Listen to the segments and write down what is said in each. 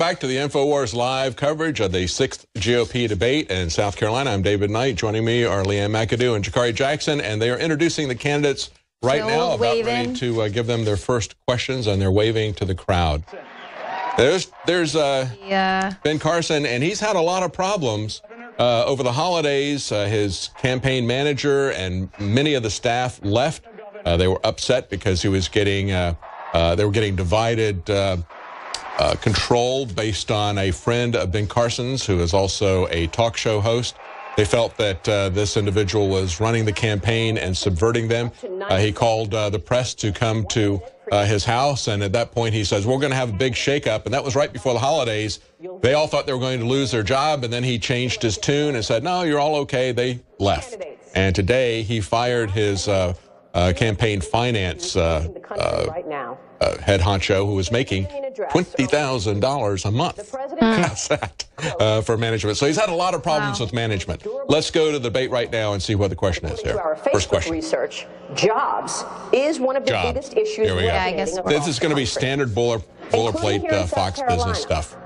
back to the InfoWars live coverage of the sixth GOP debate in South Carolina. I'm David Knight. Joining me are Leeann McAdoo and Jakari Jackson, and they are introducing the candidates right now, about waving. ready to uh, give them their first questions, and they're waving to the crowd. There's there's uh, yeah. Ben Carson, and he's had a lot of problems uh, over the holidays. Uh, his campaign manager and many of the staff left. Uh, they were upset because he was getting uh, they were getting divided uh, control based on a friend of Ben Carson's, who is also a talk show host. They felt that uh, this individual was running the campaign and subverting them. Uh, he called uh, the press to come to uh, his house, and at that point he says, we're going to have a big shakeup. And that was right before the holidays. They all thought they were going to lose their job, and then he changed his tune and said, no, you're all okay. They left. And today he fired his uh, uh, campaign finance uh, uh, uh, head honcho who was making $20,000 a month. How's that uh, for management? So he's had a lot of problems wow. with management. Let's go to the debate right now and see what the question is here. First question. Research. Jobs is one of the Job. biggest issues. Here we go. Yeah, I guess this is going to be standard boilerplate uh, Fox Business stuff.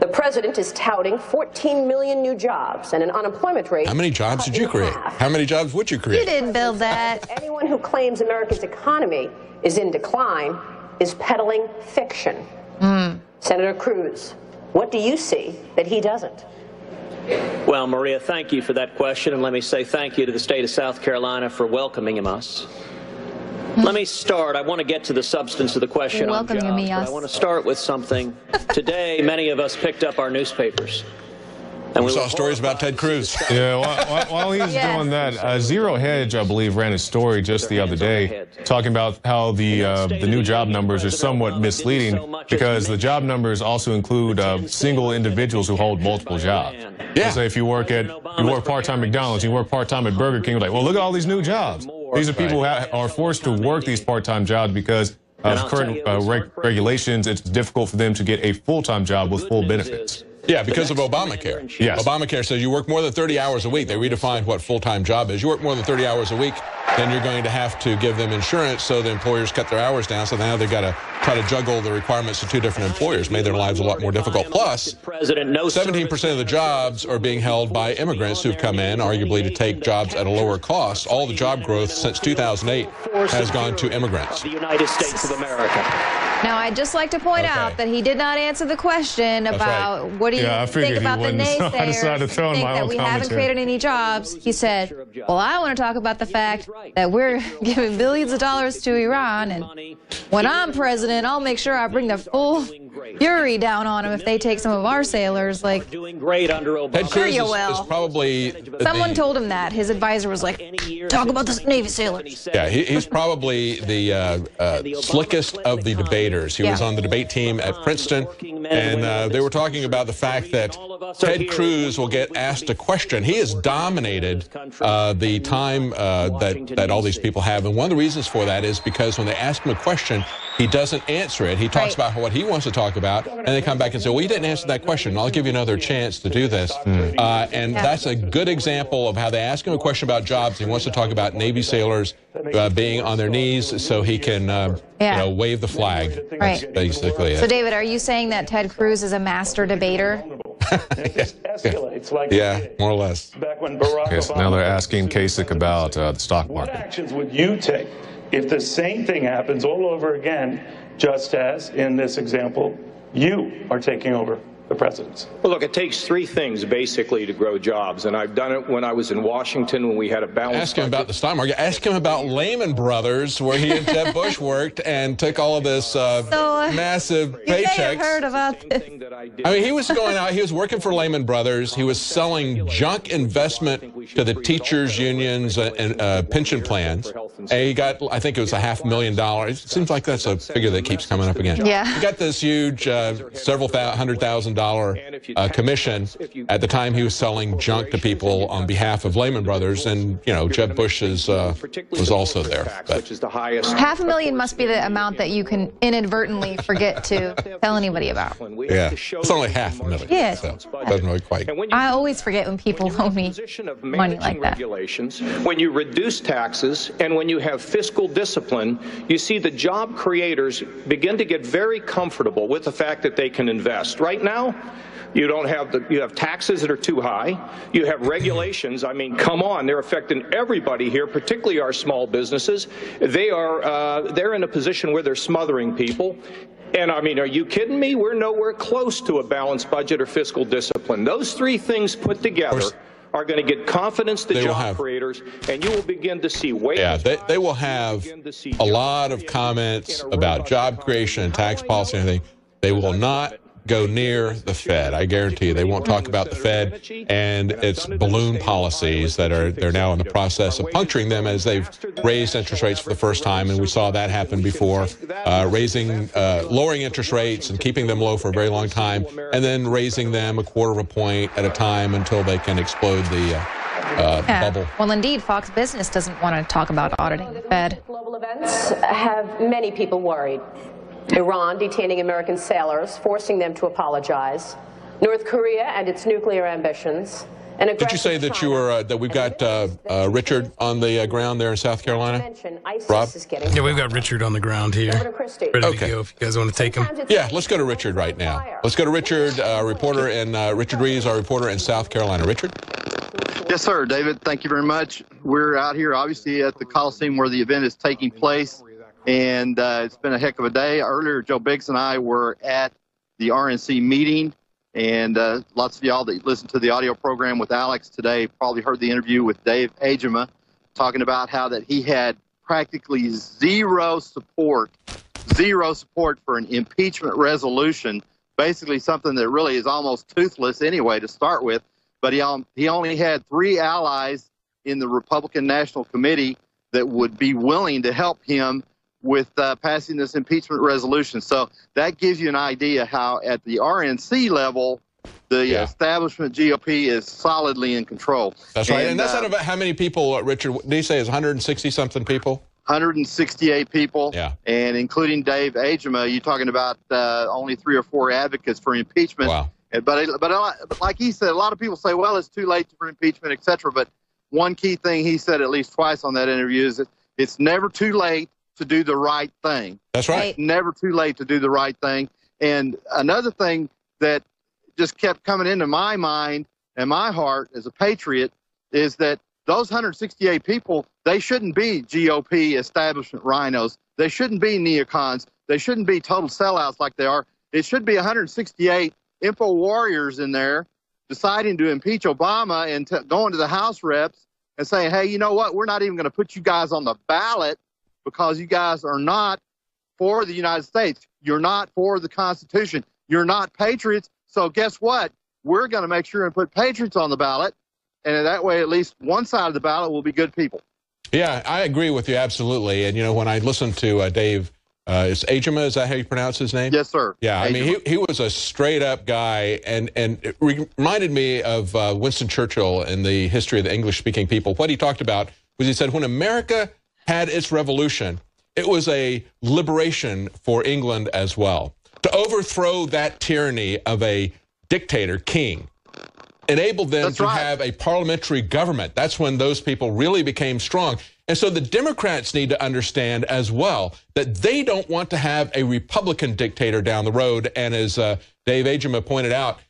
The president is touting 14 million new jobs and an unemployment rate. How many jobs did you create? Half. How many jobs would you create? You didn't build that. Anyone who claims America's economy is in decline is peddling fiction. Mm. Senator Cruz, what do you see that he doesn't? Well, Maria, thank you for that question, and let me say thank you to the state of South Carolina for welcoming us. Let me start. I want to get to the substance of the question Welcome on jobs, but I want to start with something. Today, many of us picked up our newspapers. And we, we saw stories about Ted Cruz. Yeah, while, while he's yes. doing that, uh, Zero Hedge, I believe, ran a story just the other day talking about how the uh, the new job numbers are somewhat misleading because the job numbers also include uh, single individuals who hold multiple jobs. Yeah. So if you work at you work part time at McDonald's, you work part time at Burger King, like, well, look at all these new jobs. These are people right. who are forced to work these part-time jobs because of current uh, reg regulations. It's difficult for them to get a full-time job with full benefits. Yeah, because of Obamacare. Yes. Obamacare says you work more than 30 hours a week. They redefined what full-time job is. You work more than 30 hours a week, then you're going to have to give them insurance so the employers cut their hours down. So now they've got to try to juggle the requirements of two different employers. Made their lives a lot more difficult. Plus, 17% of the jobs are being held by immigrants who've come in, arguably to take jobs at a lower cost. All the job growth since 2008 has gone to immigrants. The United States of America. Now, I'd just like to point okay. out that he did not answer the question about right. what do you yeah, think about the naysayers so think that we haven't created any jobs. He said, well, I want to talk about the fact that we're giving billions of dollars to Iran, and when I'm president, I'll make sure I bring the full fury down on them if they take some of our sailors. Like, doing great under Obama. Ted Cruz sure is, is, probably. Someone the, told him that. His advisor was like, talk about the Navy sailors. Yeah, he, he's probably the uh, uh, slickest of the debaters. He yeah. was on the debate team at Princeton, and uh, they were talking about the fact that Ted Cruz will get asked a question. He has dominated uh, the time uh, that, that all these people have, and one of the reasons for that is because when they ask him a question, he doesn't answer it. He talks right. about what he wants to talk about, and they come back and say, well, you didn't answer that question. I'll give you another chance to do this. Mm. Uh, and yeah. that's a good example of how they ask him a question about jobs. He wants to talk about Navy sailors uh, being on their knees so he can uh, yeah. you know, wave the flag. Right. That's basically So, David, are you saying that Ted Cruz is a master debater? escalates like yeah, more or less. Back when Barack okay, so now they're asking Kasich about uh, the stock market. What actions would you take if the same thing happens all over again, just as in this example, you are taking over the presidency? Well, look, it takes three things basically to grow jobs, and I've done it when I was in Washington when we had a balance. Ask him about the stock market. Ask him about Lehman Brothers, where he and Jeb Bush worked and took all of this uh, so, uh, massive you paychecks. May have heard about this. I mean, he was going out. He was working for Lehman Brothers. He was selling junk investment to the teachers' unions and uh, pension plans. And he got, I think it was a half million dollars. It seems like that's a figure that keeps coming up again. Yeah. He got this huge, uh, several hundred thousand dollar uh, commission. At the time, he was selling junk to people on behalf of Lehman Brothers, and you know, Jeb Bush is, uh, was also there. But. Half a million must be the amount that you can inadvertently forget to tell anybody about. Yeah, it's only half a million. Yeah, so doesn't really quite. I always forget when people loan me money like that. When you reduce taxes and when you you have fiscal discipline, you see the job creators begin to get very comfortable with the fact that they can invest. Right now, you don't have the, you have taxes that are too high. You have regulations. I mean, come on, they're affecting everybody here, particularly our small businesses. They are, uh, they're in a position where they're smothering people. And I mean, are you kidding me? We're nowhere close to a balanced budget or fiscal discipline. Those three things put together are going to get confidence to job have, creators, and you will begin to see wage. Yeah, they, they will have a lot of comments about job creation and tax policy and everything. They will not go near the Fed. I guarantee you, they won't talk about the Fed and its balloon policies that are they're now in the process of puncturing them as they've raised interest rates for the first time, and we saw that happen before, uh, raising, uh, lowering interest rates and keeping them low for a very long time, and then raising them a quarter of a point at a time until they can explode the. Uh, uh, yeah. bubble. Well, indeed, Fox Business doesn't want to talk about auditing the Fed. Global events have many people worried. Iran detaining American sailors, forcing them to apologize, North Korea and its nuclear ambitions. Did you say that China you were uh, that we've got uh, uh, Richard on the uh, ground there in South Carolina? Rob? Yeah, we've got Richard on the ground here. Ready okay. to go if you guys want to take him. Yeah, let's go to Richard right now. Let's go to Richard, uh, reporter and uh, Richard Reeves, our reporter in South Carolina. Richard. Yes, sir, David. Thank you very much. We're out here, obviously, at the Coliseum where the event is taking place and uh, it's been a heck of a day. Earlier, Joe Biggs and I were at the RNC meeting, and uh, lots of y'all that listened to the audio program with Alex today probably heard the interview with Dave Agema talking about how that he had practically zero support, zero support for an impeachment resolution, basically something that really is almost toothless anyway to start with. But he, he only had three allies in the Republican National Committee that would be willing to help him with uh, passing this impeachment resolution. So that gives you an idea how, at the RNC level, the yeah. establishment GOP is solidly in control. That's right. And, and that's uh, not about how many people, uh, Richard, did he say is 160 something people? 168 people, yeah, and including Dave Agema, you're talking about uh, only three or four advocates for impeachment. Wow. But but, but like he said, a lot of people say, well, it's too late for impeachment, etc. But one key thing he said at least twice on that interview is that it's never too late to do the right thing. That's right. Never too late to do the right thing. And another thing that just kept coming into my mind and my heart as a patriot is that those 168 people, they shouldn't be GOP establishment RINOs. They shouldn't be neocons. They shouldn't be total sellouts like they are. It should be 168 info warriors in there deciding to impeach Obama and t- going to the House reps and saying, hey, you know what? We're not even going to put you guys on the ballot because you guys are not for the United States. You're not for the Constitution. You're not patriots. So guess what? We're going to make sure and put patriots on the ballot. And that way, at least one side of the ballot will be good people. Yeah, I agree with you absolutely. And, you know, when I listened to uh, Dave, uh, is Agema, is that how you pronounce his name? Yes, sir. Yeah, Agema. I mean, he, he was a straight up guy, and, and it reminded me of uh, Winston Churchill in the history of the English speaking people. What he talked about was he said, when America had its revolution, it was a liberation for England as well. To overthrow that tyranny of a dictator king enabled them That's to right. have a parliamentary government. That's when those people really became strong. And so the Democrats need to understand as well that they don't want to have a Republican dictator down the road. And as uh, Dave Agema pointed out,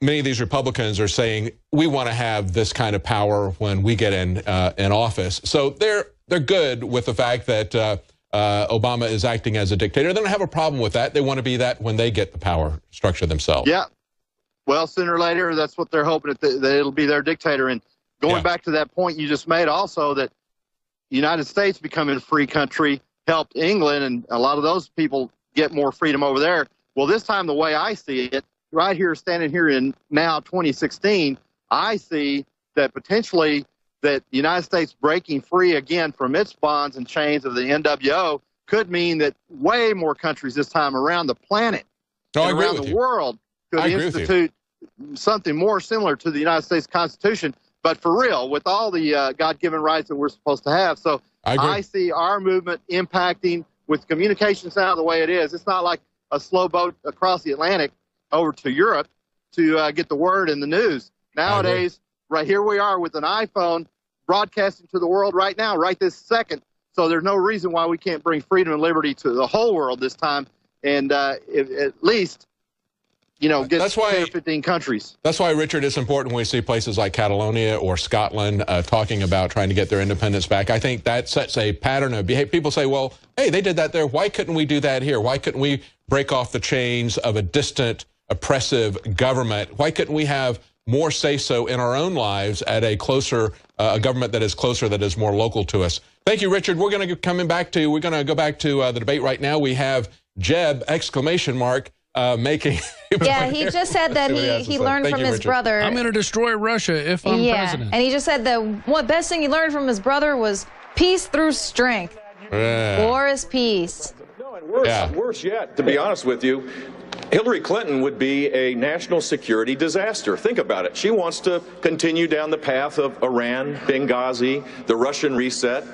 many of these Republicans are saying we want to have this kind of power when we get in uh, in office. So they're they're good with the fact that uh, uh, Obama is acting as a dictator. They don't have a problem with that. They want to be that when they get the power structure themselves. Yeah. Well, sooner or later, that's what they're hoping that, that it'll be their dictator. And going yeah. back to that point you just made, also that the United States becoming a free country helped England, and a lot of those people get more freedom over there. Well, this time, the way I see it, right here, standing here in now 2016, I see that potentially that the United States breaking free again from its bonds and chains of the NWO could mean that way more countries this time around the planet no, and around the you. world could institute something more similar to the United States Constitution, but for real, with all the uh, God-given rights that we're supposed to have. So I, I, see our movement impacting with communications now the way it is. It's not like a slow boat across the Atlantic over to Europe to uh, get the word in the news. Nowadays, right here we are with an iPhone broadcasting to the world right now, right this second, So there's no reason why we can't bring freedom and liberty to the whole world this time, and uh, if, at least you know, get that's why, 15 countries. That's why, Richard, it's important when we see places like Catalonia or Scotland uh, talking about trying to get their independence back. I think that sets a pattern of behavior. People say, well, hey, they did that there. Why couldn't we do that here? Why couldn't we break off the chains of a distant, oppressive government? Why couldn't we have more say-so in our own lives at a closer, uh, a government that is closer, that is more local to us? Thank you, Richard. We're going to coming back to, we're going to go back to uh, the debate right now. We have Jeb, exclamation mark, uh, making. yeah, he just said that he, he learned from you, his Richard. brother. I'm going to destroy Russia if I'm yeah, president. and he just said the what best thing he learned from his brother was peace through strength. Yeah. War is peace. No, and worse, yeah. worse yet, to be honest with you, Hillary Clinton would be a national security disaster. Think about it. She wants to continue down the path of Iran, Benghazi, the Russian reset.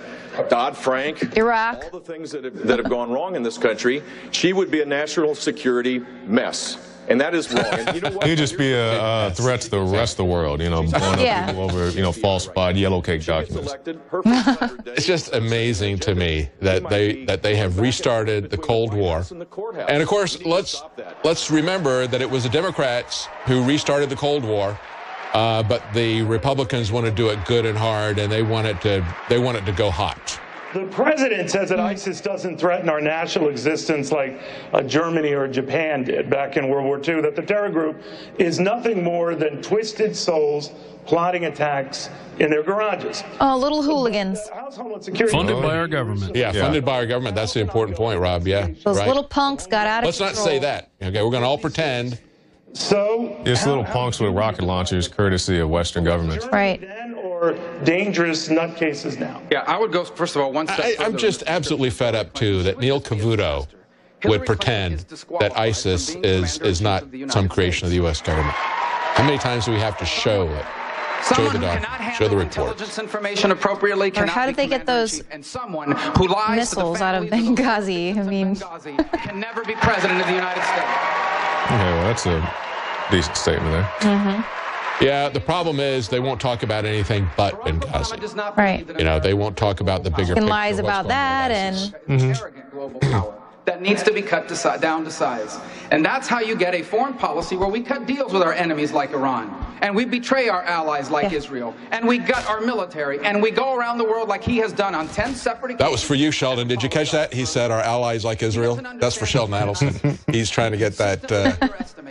Dodd Frank, Iraq, all the things that have, that have gone wrong in this country, she would be a national security mess. And that is wrong. And you know what? He'd just be a, a, threat to the rest of the world, you know, blowing yeah. up people over, you know, falsified yellow cake documents. it's just amazing to me that they that they have restarted the Cold War. And of course, let's let's remember that it was the Democrats who restarted the Cold War. Uh, but the Republicans want to do it good and hard, and they want it to they want it to go hot. The president says that ISIS doesn't threaten our national existence like uh, Germany or Japan did back in World War II, that the terror group is nothing more than twisted souls plotting attacks in their garages. Oh, little hooligans. Funded by our government. Yeah, yeah, funded by our government. That's the important point, Rob. Yeah. Those right. little punks got out of Let's control. not say that. Okay, we're going to all pretend so it's little punks with rocket launchers, courtesy of Western governments. Right. Or dangerous nutcases now. Yeah, I would go first of all one step. I, am just absolutely fed up too that Neil Cavuto would pretend that ISIS is is not some creation of the U.S. government. How many times do we have to show it? Someone show the document, show the report. Intelligence information appropriately. Or how did they get those and someone who lies missiles out of Benghazi? I mean, can never be president of the United States. Okay, well, that's a decent statement there. Mm-hmm. Yeah, the problem is they won't talk about anything but Benghazi. Right. You know, they won't talk about the bigger and lies about that and. Mm-hmm that needs to be cut to, down to size. And that's how you get a foreign policy where we cut deals with our enemies like Iran, and we betray our allies like yeah. Israel, and we gut our military, and we go around the world like he has done on 10 separate occasions. That was for you, Sheldon. Did you catch that? He said our allies like Israel. That's for Sheldon Adelson. He's trying to get that uh,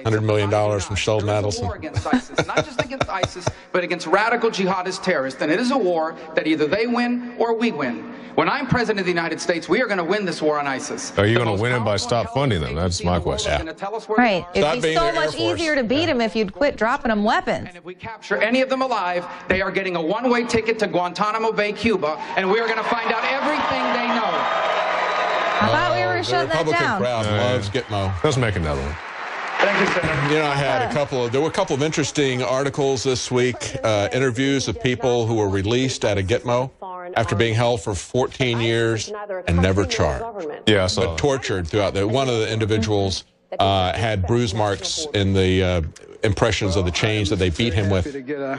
$100 million from Sheldon Adelson. war against ISIS, not just against ISIS, but against radical jihadist terrorists. And it is a war that either they win or we win. When I'm president of the United States, we are going to win this war on ISIS. Are you going to win it by stop funding them? That's my question. Yeah. Right. It'd be so much easier to beat them if you'd quit dropping them weapons. And if we capture any of them alive, they are getting a one-way ticket to Guantanamo Bay, Cuba, and we are going to find out everything they know. I thought we were uh, shutting that down. Republican crowd loves Gitmo. Let's make another one. Thank you, Senator. You know, I had a couple of, there were a couple of interesting articles this week, uh, interviews of people who were released out of Gitmo after being held for 14 years and never charged. Yeah, but tortured throughout the. One of the individuals uh, had bruise marks in the uh, impressions of the chains that they beat him with.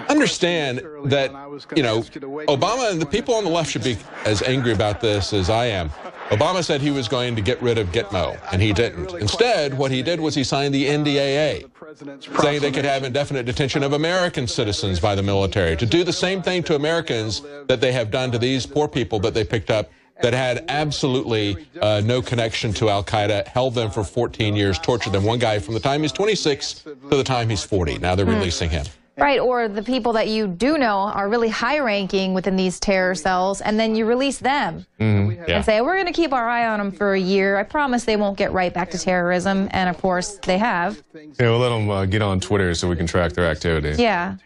Understand that, you know, Obama and the people on the left should be as angry about this as I am. Obama said he was going to get rid of Gitmo, and he didn't. Instead, what he did was he signed the NDAA, saying they could have indefinite detention of American citizens by the military, to do the same thing to Americans that they have done to these poor people that they picked up that had absolutely uh, no connection to Al Qaeda, held them for 14 years, tortured them. One guy from the time he's 26 to the time he's 40. Now they're mm. releasing him. Right, or the people that you do know are really high ranking within these terror cells, and then you release them mm, yeah. and say, We're going to keep our eye on them for a year. I promise they won't get right back to terrorism. And of course, they have. Yeah, we'll let them uh, get on Twitter so we can track their activity. Yeah.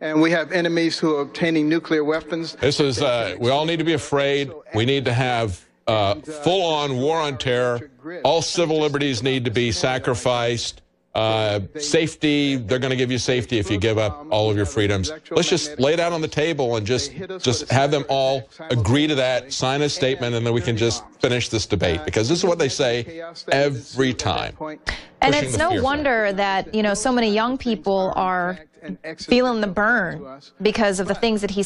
And we have enemies who are obtaining nuclear weapons. This is, uh, we all need to be afraid. We need to have uh, full on war on terror. All civil liberties need to be sacrificed. Uh, safety, they're going to give you safety if you give up all of your freedoms. Let's just lay it out on the table and just just have them all agree to that, sign a statement, and then we can just finish this debate because this is what they say every time. And it's no wonder that, you know, so many young people are feeling the burn because of the things that he